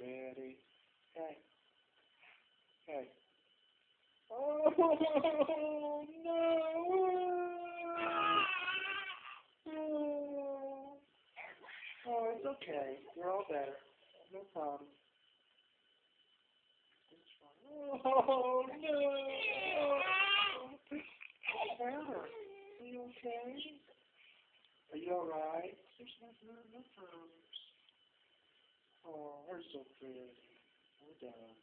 pretty. Hey. Hey. Oh, no. Oh, it's okay. You're all better. No problem. Oh, no. Are you okay? Are you alright? There's nothing, no problems. Oh, we're so pretty. We're done.